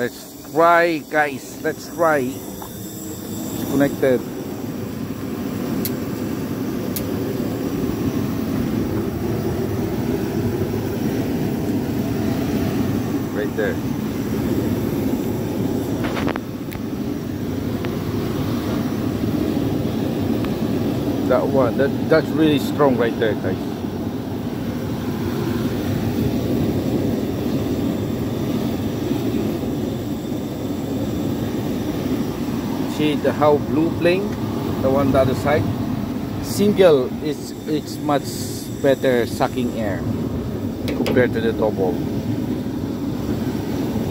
let's try guys. Let's try. It's connected. Right there. That one that that's really strong right there guys see the how blue playing the one the other side. Single is it's much better sucking air compared to the double.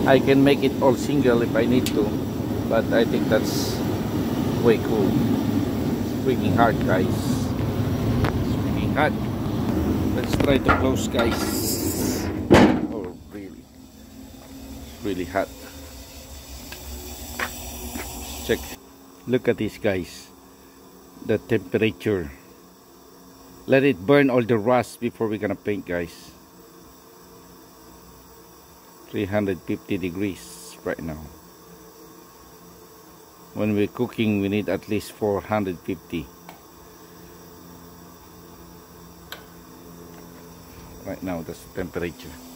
I can make it all single if I need to but I think that's way cool. It's freaking hard guys. It's freaking hard. Let's try to close guys. Oh really. It's really hot check. Look at this guys. The temperature. Let it burn all the rust before we're gonna paint guys. 350 degrees right now. When we're cooking we need at least 450 right now that's the temperature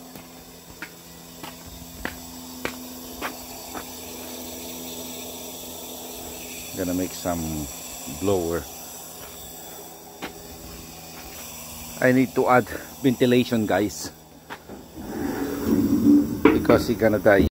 gonna make some blower. I need to add ventilation guys. Because it's gonna die